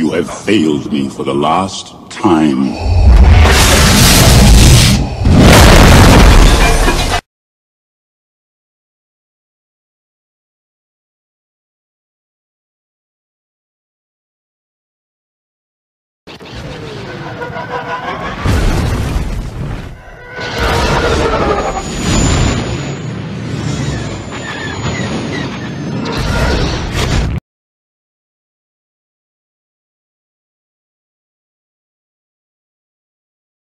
You have failed me for the last time.